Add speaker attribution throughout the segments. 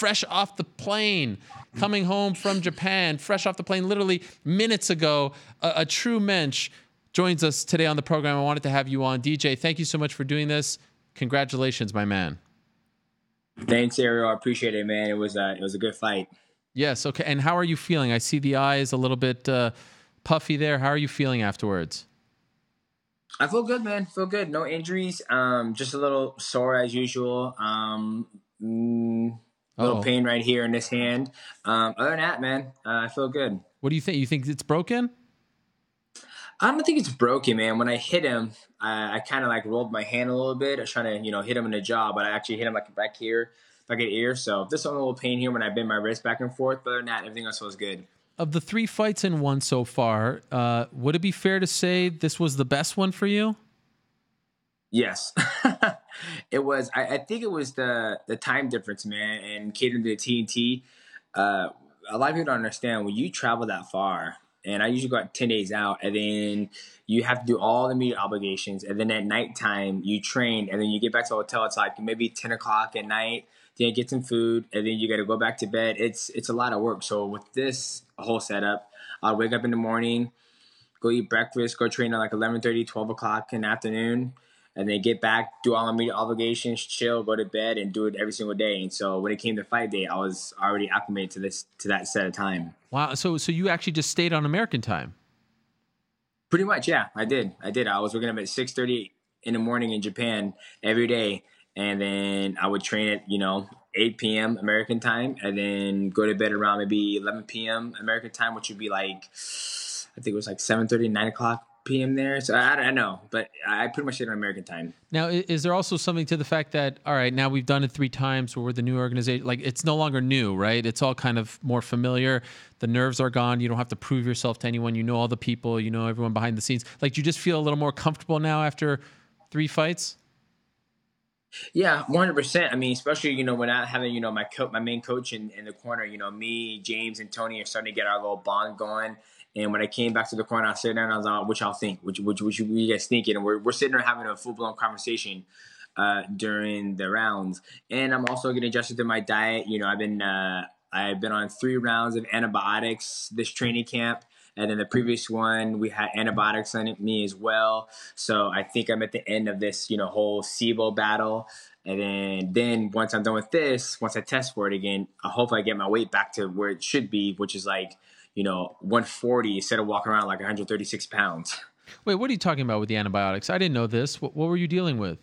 Speaker 1: fresh off the plane, coming home from Japan, fresh off the plane, literally minutes ago. A, a true mensch joins us today on the program. I wanted to have you on. DJ, thank you so much for doing this. Congratulations, my man.
Speaker 2: Thanks, Ariel. I appreciate it, man. It was a, it was a good fight.
Speaker 1: Yes. Okay. And how are you feeling? I see the eyes a little bit uh, puffy there. How are you feeling afterwards?
Speaker 2: I feel good, man. Feel good. No injuries. Um, just a little sore as usual. Um, mm, a little oh. pain right here in this hand. Um, other than that, man, uh, I feel good.
Speaker 1: What do you think? You think it's broken?
Speaker 2: I don't think it's broken, man. When I hit him, I, I kind of like rolled my hand a little bit. I was trying to, you know, hit him in the jaw, but I actually hit him like back here, back at ear. So there's a little pain here when I bend my wrist back and forth. But other than that, everything else was good.
Speaker 1: Of the three fights in one so far, uh, would it be fair to say this was the best one for you?
Speaker 2: Yes, it was. I, I, think it was the the time difference, man, and catering to TNT. Uh, a lot of people don't understand when you travel that far and I usually go out 10 days out, and then you have to do all the media obligations, and then at nighttime you train, and then you get back to the hotel. It's like maybe 10 o'clock at night. Then get some food, and then you got to go back to bed. It's it's a lot of work. So with this whole setup, I'll wake up in the morning, go eat breakfast, go train at like 11:30, 12 o'clock in the afternoon and then get back, do all my media obligations, chill, go to bed, and do it every single day. And so when it came to fight day, I was already acclimated to this to that set of time.
Speaker 1: Wow. So so you actually just stayed on American time.
Speaker 2: Pretty much, yeah. I did. I did. I was waking up at six thirty in the morning in Japan every day, and then I would train at you know 8 p.m. American time, and then go to bed around maybe 11 p.m. American time, which would be like I think it was like 7:30, 9 o'clock p.m. there. So I, don't know, but I pretty much did on American time.
Speaker 1: Now, is there also something to the fact that all right, now we've done it three times, we're the new organization. Like it's no longer new, right? It's all kind of more familiar. The nerves are gone. You don't have to prove yourself to anyone. You know all the people. You know everyone behind the scenes. Like you just feel a little more comfortable now after three fights.
Speaker 2: Yeah, one hundred percent. I mean, especially you know when I having you know my coach, my main coach in, in the corner. You know, me, James, and Tony are starting to get our little bond going and when I came back to the corner, I sat down and I was like, what y'all think? What, what, what you guys thinking? And we're, we're sitting there having a full blown conversation uh, during the rounds. And I'm also getting adjusted to my diet. You know, I've been, uh, I've been on three rounds of antibiotics this training camp. And then the previous one, we had antibiotics on me as well. So I think I'm at the end of this, you know, whole SIBO battle. And then, then once I'm done with this, once I test for it again, I hope I get my weight back to where it should be, which is like you know, 140 instead of walking around like 136 pounds.
Speaker 1: Wait, what are you talking about with the antibiotics? I didn't know this. What, what were you dealing with?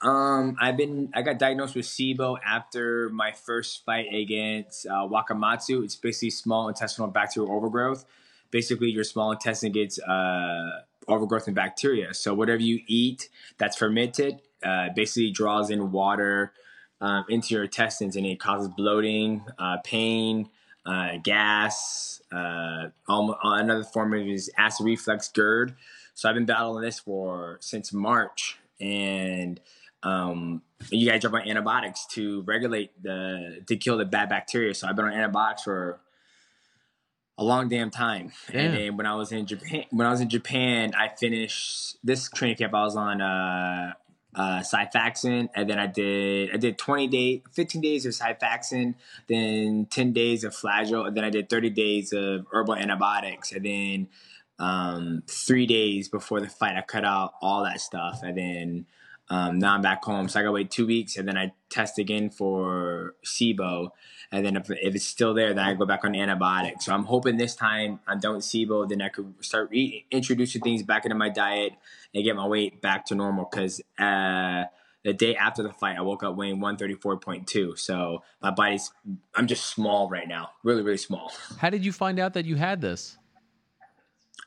Speaker 2: Um, I've been I got diagnosed with SIBO after my first fight against uh, Wakamatsu. It's basically small intestinal bacterial overgrowth. Basically, your small intestine gets uh, overgrowth in bacteria. So whatever you eat that's fermented uh, basically draws in water um, into your intestines, and it causes bloating, uh, pain, uh, gas, uh, another form of is acid reflux GERD. So I've been battling this for since March, and um, you guys jump on antibiotics to regulate the to kill the bad bacteria. So I've been on antibiotics for a long damn time. Damn. And then when I was in Japan, when I was in Japan, I finished this training camp. I was on uh, uh, Xifaxan, and then I did I did 20 days, 15 days of Xifaxan, then 10 days of Flagyl, and then I did 30 days of herbal antibiotics, and then um, three days before the fight, I cut out all that stuff, and then um, now I'm back home, so I gotta wait two weeks, and then I test again for SIBO, and then if, if it's still there, then I go back on antibiotics. So I'm hoping this time I'm done with SIBO, then I could start reintroducing things back into my diet and get my weight back to normal. Because uh, the day after the fight, I woke up weighing 134.2. So my body's, I'm just small right now, really, really small.
Speaker 1: How did you find out that you had this?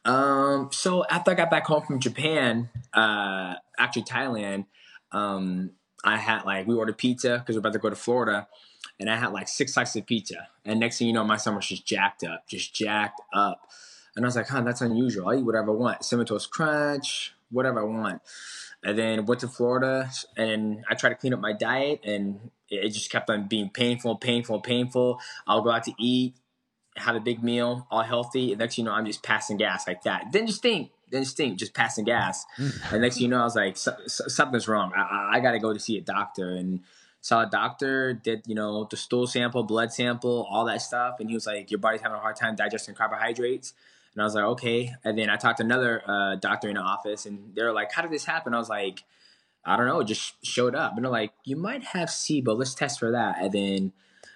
Speaker 2: Um, so after I got back home from Japan, uh, actually Thailand, um, I had like we ordered pizza because we're about to go to Florida, and I had like six slices of pizza. And next thing you know, my stomach was just jacked up, just jacked up. And I was like, huh, that's unusual. I eat whatever I want. Cinnamon Toast Crunch, whatever I want. And then went to Florida and I tried to clean up my diet and it just kept on being painful, painful, painful. I'll go out to eat, have a big meal, all healthy. And next you know, I'm just passing gas like that. Then just think, then just think, just passing gas. Mm. and next you know, I was like, something's wrong. I, I, I got to go to see a doctor. And saw a doctor, did you know the stool sample, blood sample, all that stuff, and he was like, "Your body's having a hard time digesting carbohydrates." And I was like, "Okay." And then I talked to another uh, doctor in the office, and they're like, "How did this happen?" I was like, "I don't know, it just showed up." And they're like, "You might have SIBO. Let's test for that." And then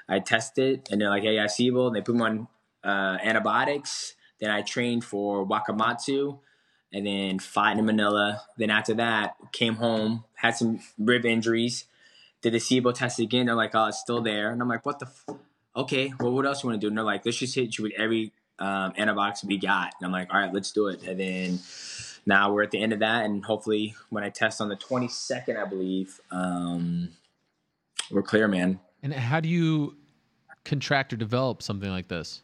Speaker 2: I tested, and they're like, "Yeah, yeah, SIBO." And they put me on uh, antibiotics. Then I trained for Wakamatsu and then fought in Manila. Then after that, came home, had some rib injuries, did the SIBO test again. They're like, oh, it's still there. And I'm like, what the? F-? Okay, well, what else you want to do? And they're like, let's just hit you with every um, antibiotics we got. And I'm like, all right, let's do it. And then now we're at the end of that, and hopefully, when I test on the 22nd, I believe, um, we're clear, man.
Speaker 1: And how do you contract or develop something like this?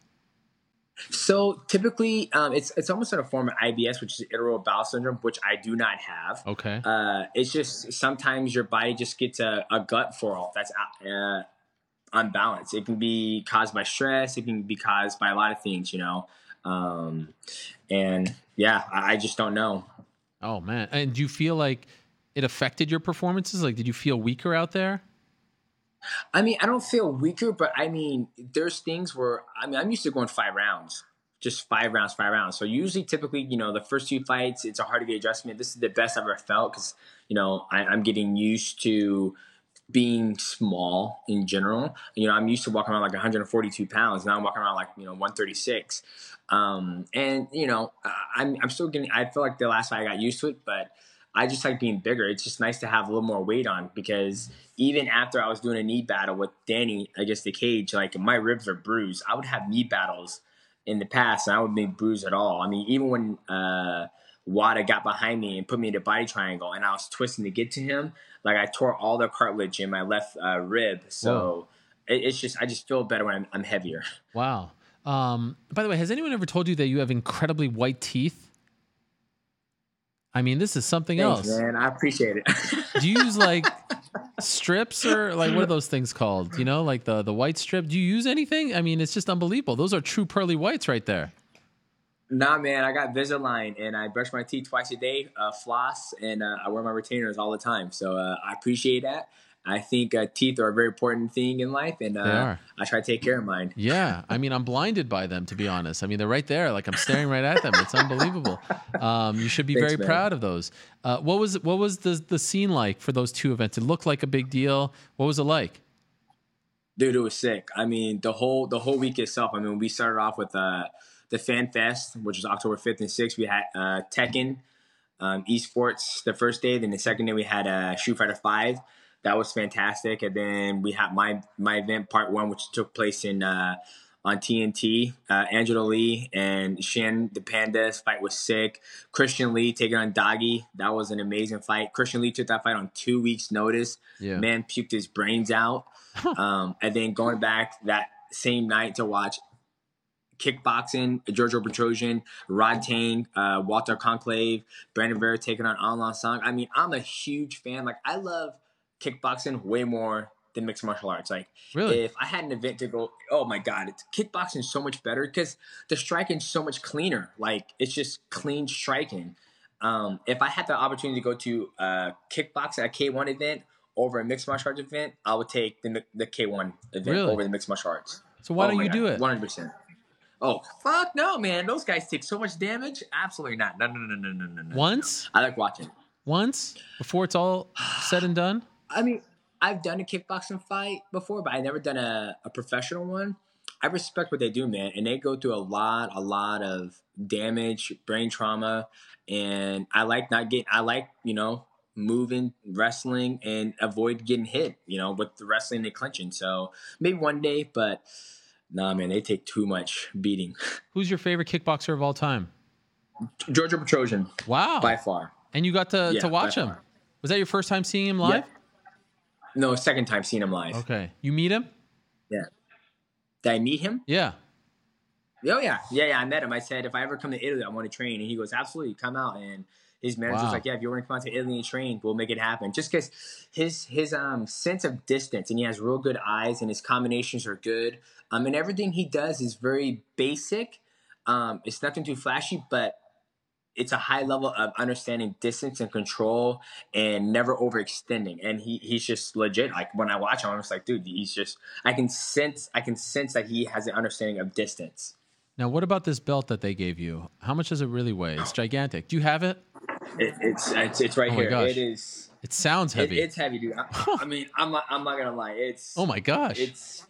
Speaker 2: So typically, um, it's it's almost in a form of IBS, which is irritable bowel syndrome, which I do not have.
Speaker 1: Okay.
Speaker 2: Uh, it's just sometimes your body just gets a, a gut all that's uh, unbalanced. It can be caused by stress. It can be caused by a lot of things, you know. Um, and yeah, I, I just don't know.
Speaker 1: Oh man! And do you feel like it affected your performances? Like, did you feel weaker out there?
Speaker 2: I mean, I don't feel weaker, but I mean, there's things where I mean, I'm used to going five rounds, just five rounds, five rounds. So usually, typically, you know, the first two fights, it's a hard to get adjustment. This is the best I've ever felt because you know I, I'm getting used to being small in general. You know, I'm used to walking around like 142 pounds. Now I'm walking around like you know 136. Um, and you know, I'm I'm still getting. I feel like the last fight I got used to it, but I just like being bigger. It's just nice to have a little more weight on because even after I was doing a knee battle with Danny against the cage, like my ribs are bruised. I would have knee battles in the past and I wouldn't be bruised at all. I mean, even when uh, Wada got behind me and put me in a body triangle and I was twisting to get to him, like I tore all the cartilage in my left uh, rib. So it, it's just, I just feel better when I'm, I'm heavier.
Speaker 1: Wow. Um, by the way, has anyone ever told you that you have incredibly white teeth? I mean, this is something
Speaker 2: Thanks,
Speaker 1: else.
Speaker 2: man. I appreciate it.
Speaker 1: Do you use like strips or like what are those things called? You know, like the the white strip. Do you use anything? I mean, it's just unbelievable. Those are true pearly whites right there.
Speaker 2: Nah, man, I got Invisalign and I brush my teeth twice a day, uh, floss, and uh, I wear my retainers all the time. So uh, I appreciate that. I think uh, teeth are a very important thing in life, and uh, I try to take care of mine.
Speaker 1: Yeah, I mean, I'm blinded by them to be honest. I mean, they're right there, like I'm staring right at them. It's unbelievable. Um, you should be
Speaker 2: Thanks,
Speaker 1: very
Speaker 2: man.
Speaker 1: proud of those. Uh, what was what was the the scene like for those two events? It looked like a big deal. What was it like?
Speaker 2: Dude, it was sick. I mean, the whole the whole week itself. I mean, we started off with uh, the Fan Fest, which was October fifth and sixth. We had uh, Tekken, um, esports the first day. Then the second day we had uh, Street Fighter Five. That was fantastic. And then we had my my event part one, which took place in uh, on TNT. Uh, Angela Lee and Xiong the Pandas fight was sick. Christian Lee taking on Doggy. That was an amazing fight. Christian Lee took that fight on two weeks' notice.
Speaker 1: Yeah.
Speaker 2: Man puked his brains out. um, and then going back that same night to watch kickboxing, Giorgio Petrosyan, Rod Tang, uh, Walter Goncalves, Brandon Vera taking on Aung La N Sang. I mean, I'm a huge fan. Like, I love kickboxing way more than mixed martial arts. Like,
Speaker 1: Really?
Speaker 2: if I had an event to go, oh my god, it's, kickboxing is so much better because the striking is so much cleaner. Like, it's just clean striking. Um, if I had the opportunity to go to a kickboxing, a K1 event over a mixed martial arts event, I would take the the K1 event
Speaker 1: Really?
Speaker 2: over the mixed martial arts.
Speaker 1: So why
Speaker 2: Oh
Speaker 1: don't you do it?
Speaker 2: One hundred percent. Oh fuck no, man! Those guys take so much damage. Absolutely not. No, no, no, no, no, no, no.
Speaker 1: Once,
Speaker 2: I like watching.
Speaker 1: once before it's all said and done.
Speaker 2: I mean, I've done a kickboxing fight before, but I've never done a, a professional one. I respect what they do, man, and they go through a lot, a lot of damage, brain trauma, and I like not getting. I like you know moving, wrestling, and avoid getting hit. You know, with the wrestling and clinching. So maybe one day, but nah, man, they take too much beating.
Speaker 1: Who's your favorite kickboxer of all time?
Speaker 2: Giorgio Petrosyan,
Speaker 1: Wow.
Speaker 2: by far.
Speaker 1: And you got to,
Speaker 2: Yeah,
Speaker 1: to watch him.
Speaker 2: far.
Speaker 1: Was that your first time seeing him live?
Speaker 2: No, second time seeing him live.
Speaker 1: Okay. You meet him?
Speaker 2: Yeah. Did I meet him?
Speaker 1: Yeah.
Speaker 2: Oh yeah, yeah, yeah. I met him. I said if I ever come to Italy, I want to train, and he goes, absolutely, come out. And his manager
Speaker 1: Wow.
Speaker 2: was like, yeah, if you want to come out to Italy and train, we'll make it happen. Just because his his um sense of distance, and he has real good eyes, and his combinations are good. Um, and everything he does is very basic. Um, it's nothing too flashy, but it's a high level of understanding distance and control and never overextending. And he he's just legit. Like when I watch him, I'm just like, dude, he's just I can sense I can sense that he has an understanding of distance.
Speaker 1: Now, what about this belt that they gave you? How much does it really weigh? It's gigantic. Do you have it?
Speaker 2: it it's, it's it's right
Speaker 1: Oh
Speaker 2: here.
Speaker 1: gosh.
Speaker 2: It is.
Speaker 1: It sounds
Speaker 2: It,
Speaker 1: heavy.
Speaker 2: it's heavy, dude. I, I mean, I'm not, I'm not gonna lie. It's
Speaker 1: oh my gosh!
Speaker 2: it's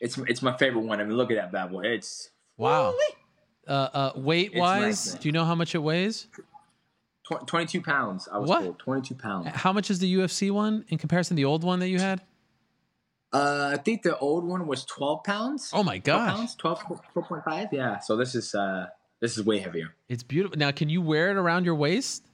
Speaker 2: it's it's my favorite one. I mean, look at that bad boy. It's
Speaker 1: wow. Uh, uh, weight wise,
Speaker 2: nice,
Speaker 1: do you know how much it weighs?
Speaker 2: tw- 22 pounds. I was
Speaker 1: What?
Speaker 2: told 22 pounds.
Speaker 1: How much is the UFC one in comparison to the old one that you had?
Speaker 2: Uh, I think the old one was 12 pounds.
Speaker 1: Oh my
Speaker 2: 12
Speaker 1: gosh,
Speaker 2: pounds, 12, 12.5. Yeah. So this is uh this is way heavier.
Speaker 1: it's beautiful. Now, can you wear it around your waist?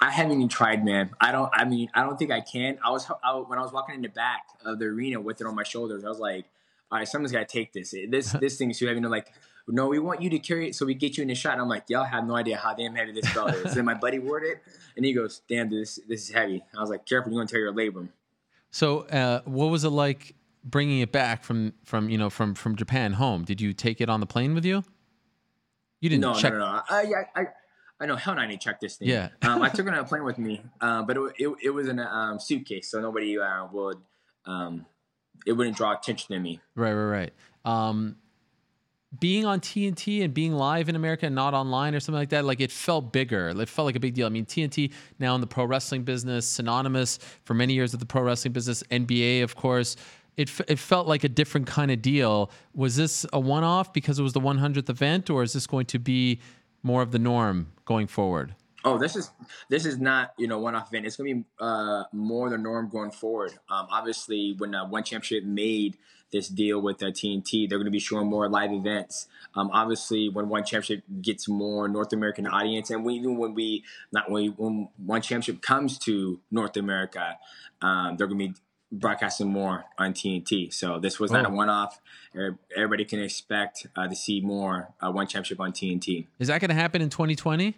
Speaker 2: I haven't even tried, man. I don't. I mean, I don't think I can. I was I, when I was walking in the back of the arena with it on my shoulders. I was like, all right, someone's got to take this. This this thing's too heavy. And they're like, no, we want you to carry it so we get you in the shot. And I'm like, y'all have no idea how damn heavy this belt is. then my buddy wore it, and he goes, damn, this this is heavy. I was like, careful, you're gonna tear your labrum.
Speaker 1: So, uh, what was it like bringing it back from from you know from from Japan home? Did you take it on the plane with you? You didn't
Speaker 2: No,
Speaker 1: check.
Speaker 2: no, no, no. I, yeah, I, I know. Hell, no, I didn't check this thing.
Speaker 1: Yeah.
Speaker 2: um, I took it on a plane with me, uh, but it, it, it was in a um, suitcase, so nobody uh, would, um, it wouldn't draw attention to me.
Speaker 1: Right, right, right. Um, being on TNT and being live in America and not online or something like that, like it felt bigger. It felt like a big deal. I mean, TNT now in the pro wrestling business, synonymous for many years with the pro wrestling business, NBA, of course. It, f- it felt like a different kind of deal. Was this a one off because it was the 100th event, or is this going to be more of the norm going forward?
Speaker 2: Oh, this is this is not you know one off event. It's gonna be uh, more the norm going forward. Um, obviously, when uh, One Championship made this deal with uh, TNT, they're gonna be showing more live events. Um, obviously, when One Championship gets more North American audience, and we, even when we not when, we, when One Championship comes to North America, um, they're gonna be broadcasting more on TNT. So this was not
Speaker 1: Oh.
Speaker 2: a one off. Everybody can expect uh, to see more uh, One Championship on TNT.
Speaker 1: Is that going to happen in 2020?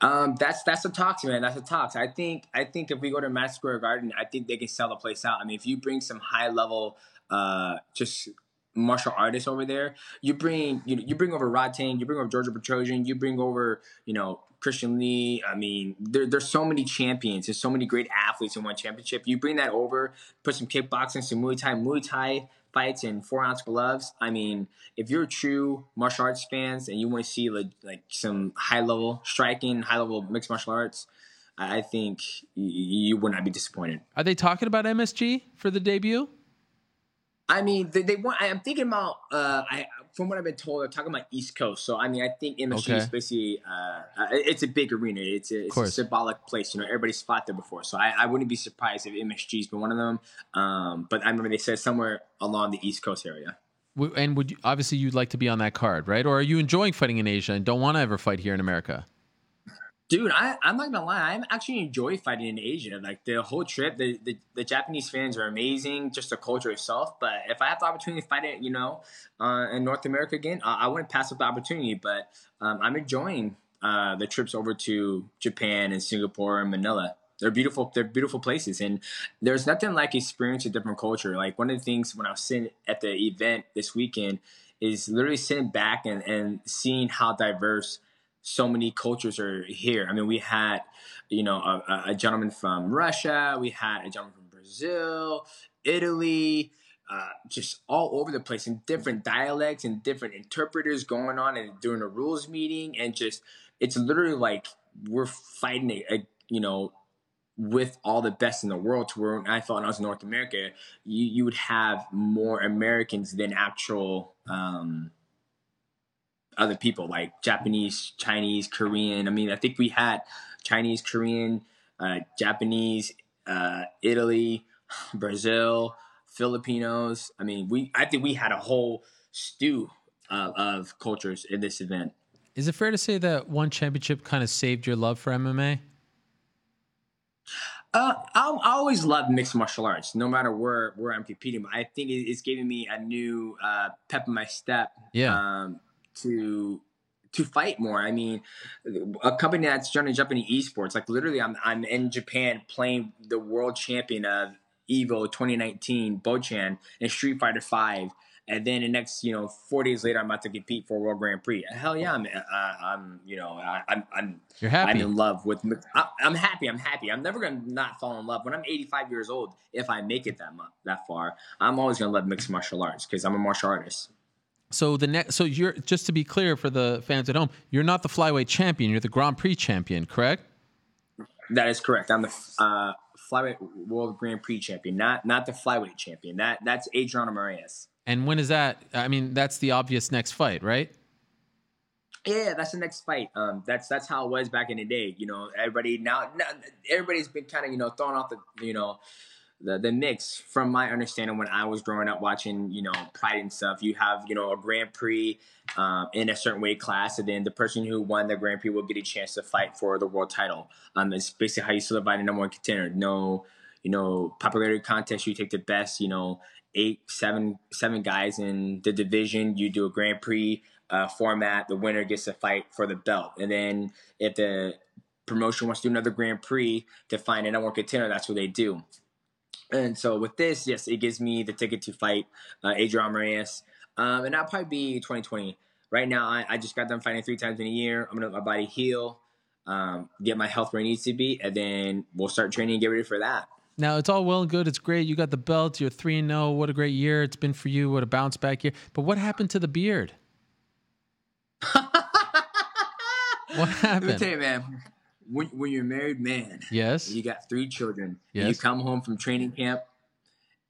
Speaker 2: Um, that's that's the talks, man. That's a talks. I think I think if we go to Madison Square Garden, I think they can sell the place out. I mean, if you bring some high level, uh, just martial artists over there, you bring you you bring over Rodtang, you bring over Giorgio Petrosyan, you bring over you know Christian Lee. I mean, there, there's so many champions. There's so many great athletes in one championship. You bring that over, put some kickboxing, some Muay Thai, Muay Thai fights in four ounce gloves. I mean, if you're true martial arts fans and you want to see like, like some high level striking, high level mixed martial arts, I think y- you would not be disappointed.
Speaker 1: Are they talking about MSG for the debut?
Speaker 2: I mean, they, they want. I'm thinking about. Uh, I from what I've been told, they're talking about East Coast. So I mean, I think MSG
Speaker 1: Okay.
Speaker 2: is basically. Uh, uh, it's a big arena. It's a, it's a symbolic place. You know, everybody's fought there before. So I, I wouldn't be surprised if MSG's been one of them. Um, but I remember they said somewhere along the East Coast area.
Speaker 1: And would you, obviously you'd like to be on that card, right? Or are you enjoying fighting in Asia and don't want to ever fight here in America?
Speaker 2: Dude, I, I'm not gonna lie. I'm actually enjoy fighting in Asia. Like the whole trip, the, the, the Japanese fans are amazing, just the culture itself. But if I have the opportunity to fight it, you know, uh, in North America again, I, I wouldn't pass up the opportunity. But um, I'm enjoying uh, the trips over to Japan and Singapore and Manila. They're beautiful. They're beautiful places, and there's nothing like experience a different culture. Like one of the things when I was sitting at the event this weekend is literally sitting back and, and seeing how diverse so many cultures are here. I mean, we had, you know, a, a- gentleman from Russia, we had a gentleman from Brazil, Italy, uh, just all over the place in different dialects and different interpreters going on and during a rules meeting, and just it's literally like we're fighting a, a you know with all the best in the world to where I thought when I was in North America, you, you would have more Americans than actual um, other people like Japanese, Chinese, Korean. I mean, I think we had Chinese, Korean, uh, Japanese, uh, Italy, Brazil, Filipinos. I mean, we I think we had a whole stew uh, of cultures in this event.
Speaker 1: Is it fair to say that one championship kind of saved your love for MMA?
Speaker 2: Uh, I, I always love mixed martial arts, no matter where where I'm competing. But I think it, it's giving me a new uh, pep in my step.
Speaker 1: Yeah.
Speaker 2: Um, to to fight more. I mean, a company that's trying to jump into esports, like literally, I'm I'm in Japan playing the world champion of Evo 2019, Bonchan, and Street Fighter Five. and then the next, you know, four days later, I'm about to compete for a World Grand Prix. Hell yeah, I'm, uh, I'm, you know, I, I'm, I'm,
Speaker 1: You're happy.
Speaker 2: I'm in love with. I, I'm happy. I'm happy. I'm never gonna not fall in love. When I'm 85 years old, if I make it that that far, I'm always gonna love mixed martial arts because I'm a martial artist.
Speaker 1: So the next, so you're just to be clear for the fans at home, you're not the flyweight champion. You're the Grand Prix champion, correct?
Speaker 2: That is correct. I'm the uh, flyweight world Grand Prix champion, not not the flyweight champion. That that's Adriano Moraes.
Speaker 1: And when is that? I mean, that's the obvious next fight, right?
Speaker 2: Yeah, that's the next fight. Um, that's that's how it was back in the day. You know, everybody now, now everybody's been kind of you know thrown off the you know the the mix. From my understanding, when I was growing up watching you know Pride and stuff, you have you know a Grand Prix um, in a certain weight class, and then the person who won the Grand Prix will get a chance to fight for the world title. Um, it's basically how you solidify the number one contender. No, you know, popularity contest. You take the best. You know, eight, seven, seven guys in the division. You do a Grand Prix uh, format. The winner gets to fight for the belt, and then if the promotion wants to do another Grand Prix to find a number one contender, that's what they do. And so with this, yes, it gives me the ticket to fight uh, Adrian Moraes, um, and that'll probably be 2020. Right now, I, I just got done fighting three times in a year. I'm gonna let my body heal, um, get my health where it needs to be, and then we'll start training and get ready for that.
Speaker 1: Now it's all well and good. It's great. You got the belt. You're three and zero. What a great year it's been for you. What a bounce back year. But what happened to the beard? What
Speaker 2: Let me
Speaker 1: happened?
Speaker 2: tell you, man. When, when you're a married man,
Speaker 1: Yes.
Speaker 2: you got three children. and you come home from training camp,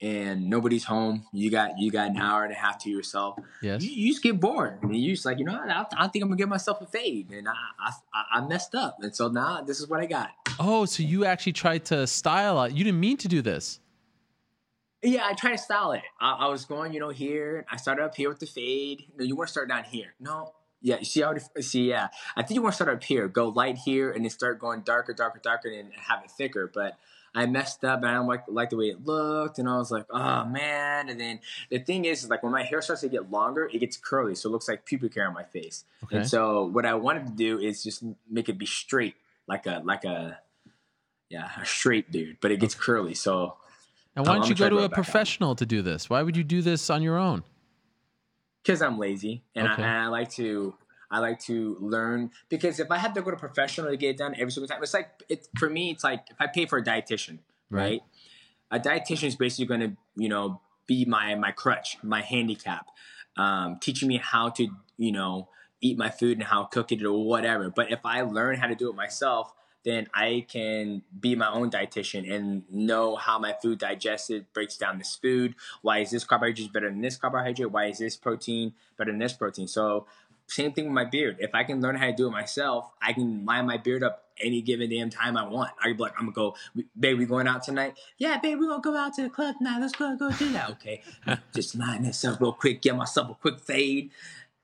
Speaker 2: and nobody's home. You got you got an hour and a half to yourself.
Speaker 1: Yes.
Speaker 2: You, you just get bored, and you just like you know I, I think I'm gonna give myself a fade, and I, I I messed up, and so now this is what I got.
Speaker 1: Oh, so you actually tried to style it. You didn't mean to do this.
Speaker 2: Yeah, I tried to style it. I, I was going, you know, here. I started up here with the fade. No, you want to start down here. No, yeah. See how? it- uh, See, yeah. I think you want to start up here. Go light here, and then start going darker, darker, darker, and have it thicker. But I messed up, and I don't like like the way it looked, and I was like, oh man. And then the thing is, is like when my hair starts to get longer, it gets curly, so it looks like pubic hair on my face.
Speaker 1: Okay.
Speaker 2: And so what I wanted to do is just make it be straight, like a like a yeah, a straight dude, but it gets curly. So
Speaker 1: And why don't you go
Speaker 2: to
Speaker 1: a
Speaker 2: back out.
Speaker 1: professional to do this? Why would you do this on your own?
Speaker 2: Because I'm lazy and,
Speaker 1: Okay.
Speaker 2: I, and I like to I like to learn because if I had to go to professional to get it done every single time, it's like it for me. It's like if I pay for a dietitian, right? A dietitian is basically going to you know be my my crutch, my handicap, um, teaching me how to you know eat my food and how to cook it or whatever. But if I learn how to do it myself, then I can be my own dietitian and know how my food digested, breaks down this food. Why is this carbohydrate better than this carbohydrate? Why is this protein better than this protein? So same thing with my beard. If I can learn how to do it myself, I can line my beard up any given damn time I want. I can be like, I'm gonna go, babe, we going out tonight? Yeah, babe, we gonna go out to the club tonight. Let's go go do that. Okay. Just line this up real quick, get myself a quick fade.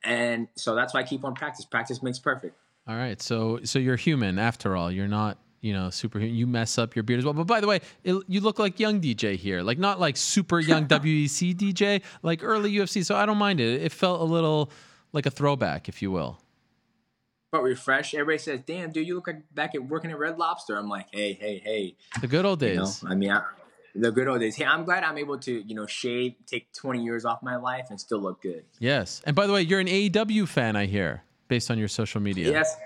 Speaker 2: And so that's why I keep on practice. Practice makes perfect.
Speaker 1: All right. So so you're human after all. You're not, you know, superhuman. You mess up your beard as well. But by the way, it, you look like young DJ here. Like not like super young WEC DJ, like early UFC. So I don't mind it. It felt a little like a throwback, if you will.
Speaker 2: But refresh. Everybody says, "Damn, dude, you look like back at working at Red Lobster." I'm like, "Hey, hey, hey."
Speaker 1: The good old
Speaker 2: You know,
Speaker 1: days.
Speaker 2: I mean, I, the good old days. Hey, I'm glad I'm able to, you know, shave, take 20 years off my life, and still look good.
Speaker 1: Yes. And by the way, you're an AEW fan, I hear, based on your social media.
Speaker 2: Yes.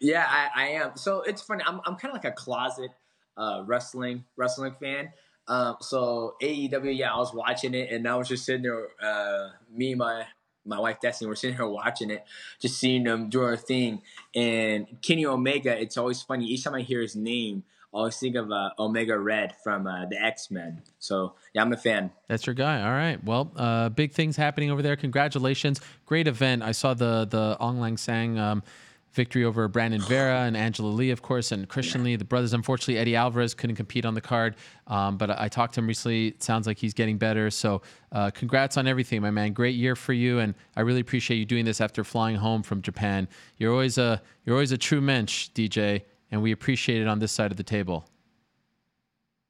Speaker 2: Yeah, I, I am. So it's funny. I'm, I'm kind of like a closet uh, wrestling wrestling fan. Um, so AEW, yeah, I was watching it, and I was just sitting there. Uh, me and my my wife Destiny were sitting here watching it, just seeing them do our thing. And Kenny Omega, it's always funny. Each time I hear his name, I always think of uh, Omega Red from uh, the X Men. So yeah, I'm a fan.
Speaker 1: That's your guy. All right. Well, uh, big things happening over there. Congratulations. Great event. I saw the the Aung La N Sang um, victory over Brandon Vera and Angela Lee, of course, and Christian Lee, the brothers. Unfortunately, Eddie Alvarez couldn't compete on the card, um, but I, I talked to him recently. It sounds like he's getting better. So, uh, congrats on everything, my man. Great year for you, and I really appreciate you doing this after flying home from Japan. You're always a you're always a true mensch, DJ, and we appreciate it on this side of the table.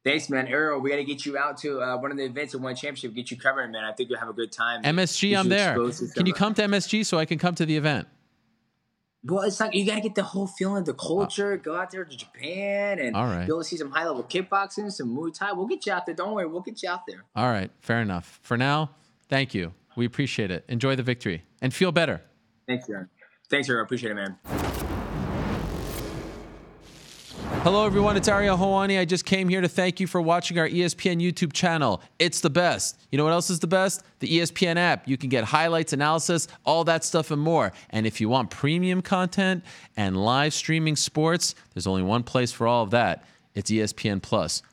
Speaker 2: Thanks, man. Arrow, we got to get you out to uh, one of the events at One Championship. Get you covering, man. I think you'll have a good time.
Speaker 1: MSG, I'm there. Can you come to MSG so I can come to the event?
Speaker 2: Well, it's like you got to get the whole feeling, the culture. Go out there to Japan and
Speaker 1: All right.
Speaker 2: be able to see some high level kickboxing, some Muay Thai. We'll get you out there. Don't worry, we'll get you out there.
Speaker 1: All right, fair enough. For now, thank you. We appreciate it. Enjoy the victory and feel better.
Speaker 2: Thanks, Aaron. Thanks, Aaron. Appreciate it, man.
Speaker 1: Hello, everyone. It's Ariel Helwani. I just came here to thank you for watching our ESPN YouTube channel. It's the best. You know what else is the best? The ESPN app. You can get highlights, analysis, all that stuff, and more. And if you want premium content and live streaming sports, there's only one place for all of that. It's ESPN Plus.